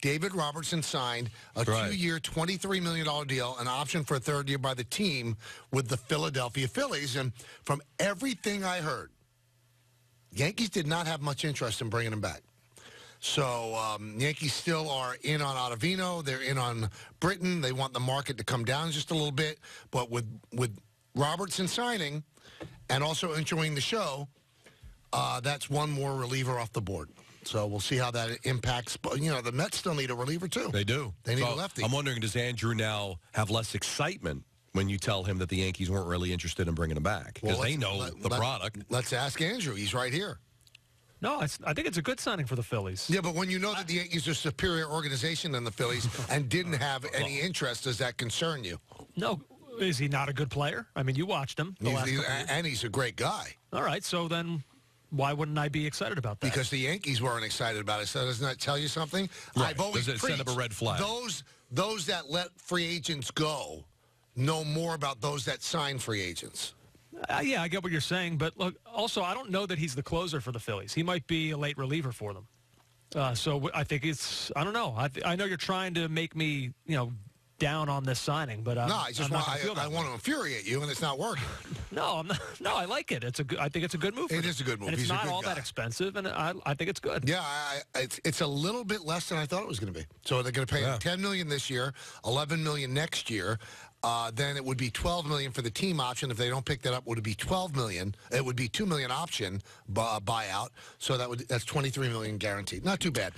David Robertson signed a Right. two-year, $23 million deal, an option for a third year by the team with the Philadelphia Phillies. And from everything I heard, Yankees did not have much interest in bringing him back. So um, Yankees still are in on Ottavino. They're in on Britton. They want the market to come down just a little bit. But with with Robertson signing and also enjoying the show, uh, that's one more reliever off the board. So we'll see how that impacts. But you know, the Mets still need a reliever too. They do. They need So a lefty. I'm wondering, does Andrew now have less excitement when you tell him that the Yankees weren't really interested in bringing him back? Because Well, they know let- the let- product. Let's ask Andrew. He's right here. No, it's, I think it's a good signing for the Phillies. Yeah, but when you know that the Yankees are a superior organization than the Phillies and didn't have any interest, does that concern you? No, is he not a good player? I mean, you watched him. The He's- last he's- couple of years. and he's a great guy. All right, so then why wouldn't I be excited about that? Because the Yankees weren't excited about it. So doesn't that tell you something? Right. I've always Does it send up a red flag? Those those that let free agents go know more about those that sign free agents. Uh, yeah, I get what you're saying, but look, also I don't know that he's the closer for the Phillies. He might be a late reliever for them. Uh, so I think it's I don't know. I, th- I know you're trying to make me you know down on this signing, but um, no, I just I'm not want I, I want to infuriate you, and it's not working. No, I'm not, no, I like it. It's a good, I think it's a good move. It is a good move. And it's He's not all that expensive, and I, I think it's good. Yeah, I, it's it's a little bit less than I thought it was going to be. So they're going to pay Yeah. him ten million this year, eleven million next year. Uh, then it would be twelve million for the team option. If they don't pick that up, would it be twelve million? It would be two million option bu- buyout. So that would that's twenty three million guaranteed. Not too bad.